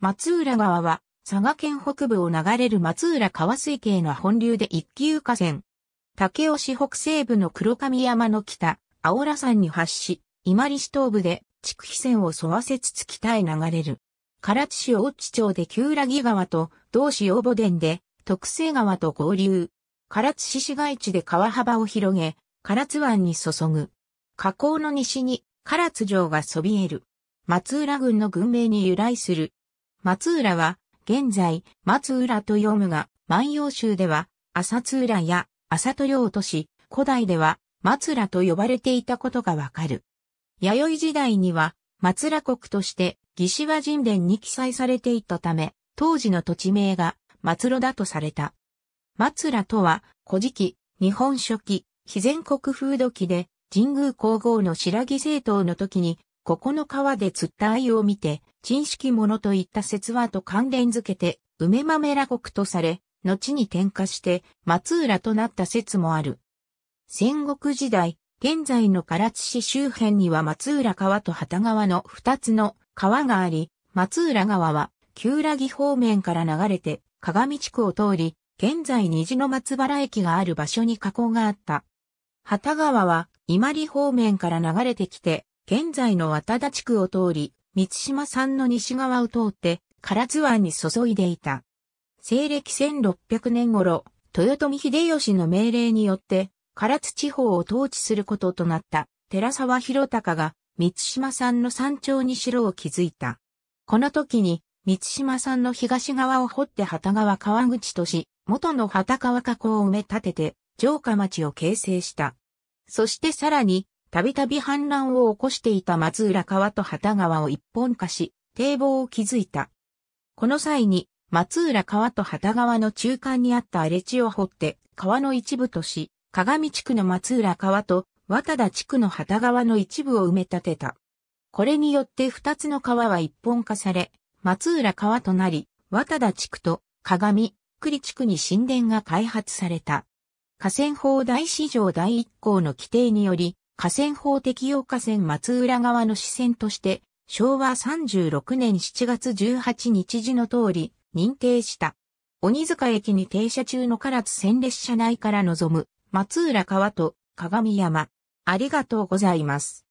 松浦川は、佐賀県北部を流れる松浦川水系の本流で一級河川。竹雄市北西部の黒神山の北、青良山に発し、伊万里市東部で、筑肥線を沿わせつつ北へ流れる。唐津市大地町で旧良木川と、同市大母殿で、徳西川と合流。唐津市市街地で川幅を広げ、唐津湾に注ぐ。河口の西に唐津城がそびえる。松浦郡の郡名に由来する。松浦は、現在、松浦と読むが、万葉集では、朝津浦や朝戸領都市、古代では、松浦と呼ばれていたことがわかる。弥生時代には、松浦国として、義士和人伝に記載されていたため、当時の土地名が、松呂だとされた。松浦とは、古事記、日本書紀、非全国風土記で、神宮皇后の白木政党の時に、ここの川で釣った鮎を見て、珍式物といった説話と関連づけて、梅豆羅国とされ、後に転化して松浦となった説もある。戦国時代、現在の唐津市周辺には松浦川と旗川の二つの川があり、松浦川は旧良木方面から流れて鏡地区を通り、現在虹の松原駅がある場所に河口があった。旗川は今里方面から流れてきて、現在の渡田地区を通り、三島山の西側を通って唐津湾に注いでいた。西暦1600年頃、豊臣秀吉の命令によって、唐津地方を統治することとなった寺沢広隆が三島山の山頂に城を築いた。この時に三島山の東側を掘って旗川川口とし、元の旗川河口を埋め立てて城下町を形成した。そしてさらに、たびたび氾濫を起こしていた松浦川と旗川を一本化し、堤防を築いた。この際に、松浦川と旗川の中間にあった荒れ地を掘って、川の一部とし、鏡地区の松浦川と渡田地区の旗川の一部を埋め立てた。これによって二つの川は一本化され、松浦川となり、渡田地区と鏡、栗地区に神殿が開発された。河川法大市場第一項の規定により、河川法適用河川松浦川の支線として、昭和36年7月18日時の通り、認定した。鬼塚駅に停車中の唐津線列車内から望む松浦川と鏡山。ありがとうございます。